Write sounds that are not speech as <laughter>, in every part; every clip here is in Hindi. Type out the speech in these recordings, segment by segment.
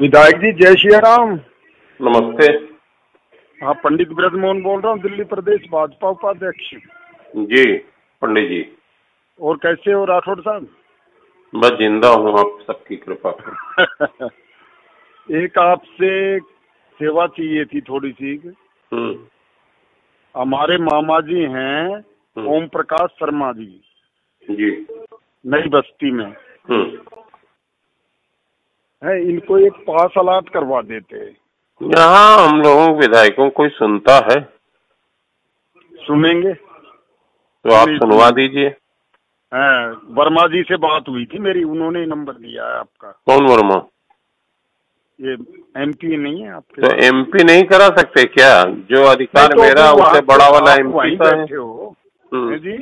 विधायक जी जय श्री राम। नमस्ते। हाँ पंडित ब्रजमोहन बोल रहा हूँ दिल्ली प्रदेश भाजपा उपाध्यक्ष। जी पंडित जी। और कैसे हो राठौड़ साहब? बस ज़िंदा हूँ आप सबकी कृपा से <laughs> एक आपसे सेवा चाहिए थी थोड़ी सी। हम्म, हमारे मामा जी हैं हम्म। ओम प्रकाश शर्मा जी। जी। नई बस्ती में। हम्म। है इनको एक पास अलाट करवा देते यहाँ हम लोगों विधायकों को कोई सुनता है। सुनेंगे? तो आप सुनवा दीजिए। वर्मा जी से बात हुई थी मेरी उन्होंने नंबर दिया है आपका। कौन वर्मा? ये एमपी नहीं है आपके तो एमपी नहीं करा सकते क्या? जो अधिकार तो मेरा उससे बड़ा वाला एमपी का है। हम्म। हैं जी?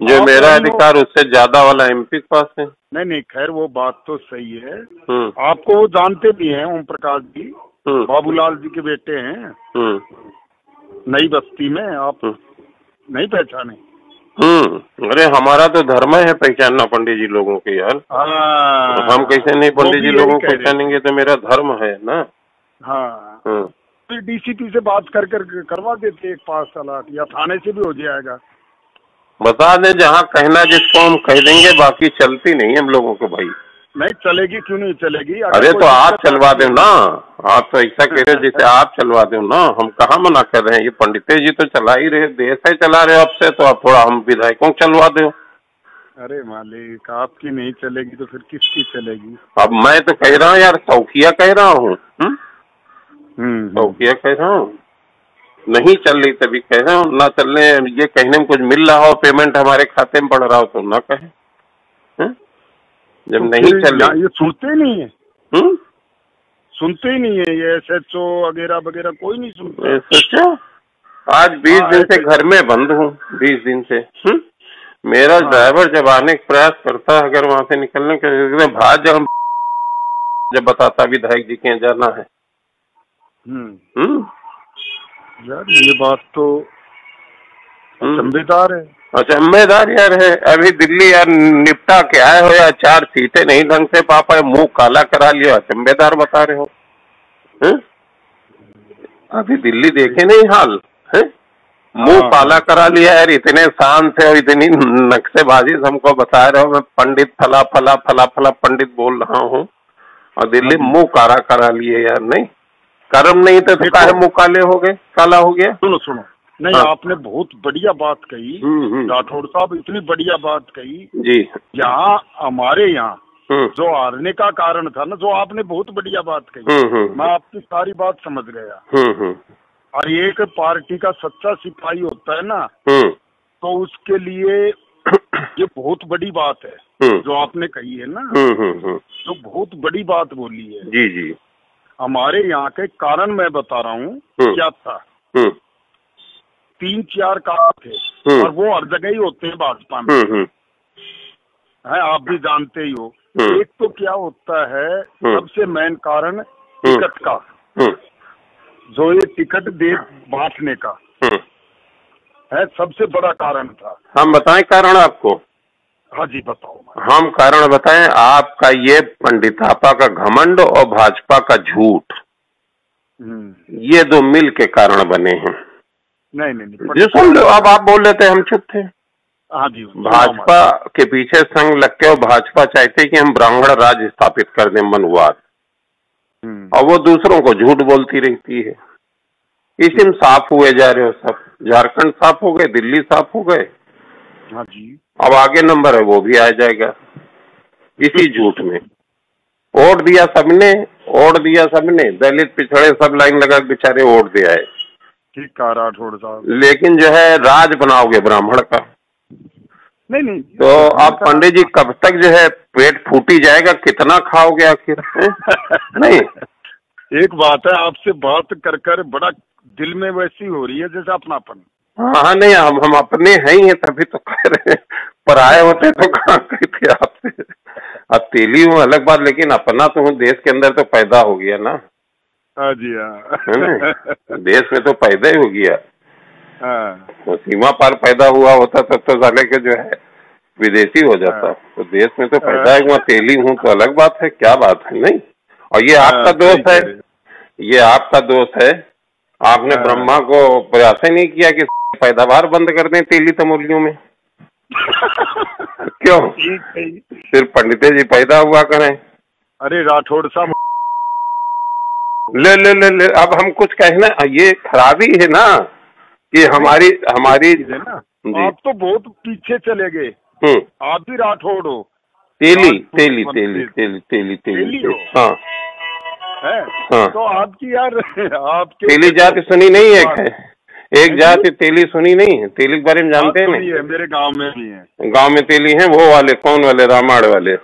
जो मेरा अधिकार उससे ज़्यादा वाला एमपी के पास है। नहीं नहीं खैर वो बात तो सही है। हम्म, आपको वो जानते भी हैं ओम प्रकाश जी। हम्म, बाबूलाल जी के बेटे हैं। हम्म, नई बस्ती में आप नहीं पहचाने? हम्म। अरे हमारा तो धर्म है पहचानना पंडित जी लोगों के यार। हाँ, हम कैसे नहीं पंडित जी लोगों को पहचानेंगे तो मेरा धर्म है ना? हैं। डीसीपी से बात कर कर करवा देते एक पास या थाने से भी हो जाएगा। बता दें जहाँ कहना जिसको हम कह देंगे बाकी चलती नहीं हम लोगों को भाई। नहीं चलेगी क्यों नहीं चलेगी? अरे तो आप चलवा दो ना। आप तो ऐसा कह रहे हो जैसे आप चलवा दो ना। हम कहाँ मना कर रहे हैं? ये पंडित जी तो चला ही रहे देश है चला रहे हो अब से तो आप थोड़ा हम विधायकों को चलवा दो। अरे मालिक आपकी नहीं चलेगी तो फिर किसकी चलेगी? अब मैं तो कह रहा हूँ यार सौखिया कह रहा हूँ हम्म? हम्म। सौखिया कह रहा हूँ। नहीं चल रही तभी कह रहा हूँ ना चलने ये कहने में कुछ मिल रहा हो पेमेंट हमारे खाते में पड़ रहा हो तो ना कहे हम्म? जब तो नहीं चल रही ये सुनते नहीं है हम्म? सुनते ही नहीं है ये एस एच ओ वगैरह वगैरह कोई नहीं सुनता सोचो आज बीस हाँ, दिन से घर में बंद हूँ बीस दिन से हम्म? मेरा हाँ। ड्राइवर जब आने का प्रयास करता है अगर वहाँ से निकलने के भाग जब जब बताता विधायक जी के जाना है हम्म हम्म? यार ये बात तो हम्म। है। अच्छा यार है। अभी दिल्ली यार निपटा के आए हो या चार सीटें नहीं ढंग से पा पाए मुँह काला करा लिया जिम्मेदार बता रहे हो। हैं? अभी दिल्ली देखे नहीं हाल है मुँह हाँ। काला करा लिया यार इतने शान से और इतनी नक्शेबाजी से हमको बता रहे हो। मैं पंडित फला फला फला फला पंडित बोल रहा हूँ। और दिल्ली मुँह काला करा लिए यार नहीं? कर्म नहीं तो। काहे मुँह काले हो गए काला हो गया। सुनो सुनो। नहीं हाँ। आपने बहुत बढ़िया बात कही। हम्म, हम्म। राठौड़ साहब इतनी बढ़िया बात कही। जी। यहाँ हमारे यहाँ हम्म। जो हारने का कारण था ना जो आपने बहुत बढ़िया बात कही। मैं आपकी सारी बात समझ गया। और एक पार्टी का सच्चा सिपाही होता है ना तो उसके लिए ये बहुत बड़ी बात है जो आपने कही है ना। तो बहुत बड़ी बात बोली है। जी जी। हमारे यहाँ के कारण मैं बता रहा हूँ हम्म। क्या था। हम्म। तीन चार कारण थे हम्म। और वो हर जगह ही होते हैं भाजपा में। है आप भी जानते ही हो। एक तो क्या होता है। सबसे मेन कारण टिकट का। हम्म। जो ये टिकट दे बांटने का हम्म। है सबसे बड़ा कारण था। हम बताएँ कारण आपको। हाँ जी बताओ। हम कारण बताएँ आपका ये पंडितापा का घमंड और भाजपा का झूठ। हम्म। ये दो मिल के कारण बने हैं। नहीं नहीं नहीं जी सुन लो अब आप बोल लेते हम चुप थे। हाँ जी भाजपा के पीछे संग लग के और भाजपा चाहते कि हम ब्राह्मण राज स्थापित कर दें मनुवाद। हम्म। और वो दूसरों को झूठ बोलती रहती है। इसी में साफ़ हुए जा रहे हो सब। झारखंड साफ़ हो गए दिल्ली साफ़ हो गए। हाँ जी। अब आगे नंबर है वो भी आ जाएगा। इसी झूठ में। वोट दिया सबने वोट दिया सबने। दलित पिछड़े सब लाइन लगा के बेचारे वोट दे आए। ठीक कहा राठौड़ साहब। लेकिन जो है राज बनाओगे ब्राह्मण का। नहीं नहीं। तो आप पंडित जी कब तक जो है पेट फूटी जाएगा कितना खाओगे आखिर? नहीं। एक बात है आपसे बात कर कर बड़ा दिल में वैसी हो रही है जैसे अपनापन। हाँ। नहीं हम हम अपने हैं ही हैं तभी तो कह रहे हैं। पराए होते तो कहाँ कहते आपसे? अब तेली हूँ अलग बात लेकिन अपना तो हूँ देश के अंदर तो पैदा हो गया ना। हाँ जी है। हाँ देश में तो पैदा ही हो गया। हाँ। तो सीमा पार पैदा हुआ होता तब तो साले के जो है विदेशी हो जाता। हाँ। तो देश में तो पैदा है। वहाँ तेली हूँ तो अलग बात है क्या बात है नहीं? और ये आपका हाँ, दोस्त है। ये आपका दोस्त है आपने हाँ। ब्रह्मा को प्रयास ही नहीं किया कि पैदावार बंद कर दें तेली तमोलियों में? <laughs> क्यों? सिर्फ़ पंडित जी पैदा हुआ करें। अरे राठौड़ साहब। ले ले ले ले अब हम कुछ कहना ये खराबी है ना कि हमारी हमारी है ना। आप तो बहुत पीछे चले गए। हम्म। आप भी राठौड़ हो। तेली तेली तेली तेली तेली तेली तेली हो? हाँ। है। तो आपकी यार आपके तेली जाति सुनी नहीं है एक है। एक जाति तेली सुनी नहीं है। तेली के बारे में जानते हैं? हाँ, मेरे गाँव में भी है। गाँव में तेली हैं वो वाले कौन वाले? रामायण वाले।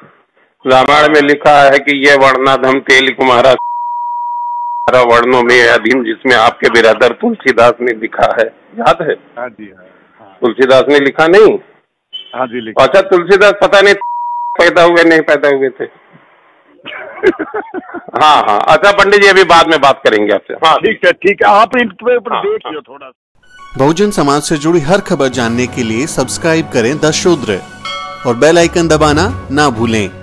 रामायण में लिखा है कि ये वर्णाधम तेली कुमारा वर्णों में अधीन जिसमें आपके बिरादर तुलसीदास ने लिखा है। याद है? हाँ जी हाँ। हाँ, तुलसीदास ने लिखा नहीं? हाँ जी लिखा अच्छा तुलसीदास पता नहीं पैदा हुए नहीं पैदा हुए थे। हाँ हाँ। अच्छा पंडित जी अभी बाद में बात करेंगे आपसे। हाँ। ठीक है ठीक है। आप इन पे पर हाँ, देख हाँ। थोड़ा बहुजन समाज से जुड़ी हर खबर जानने के लिए सब्सक्राइब करें द शूद्र और बेल आइकन दबाना ना भूलें।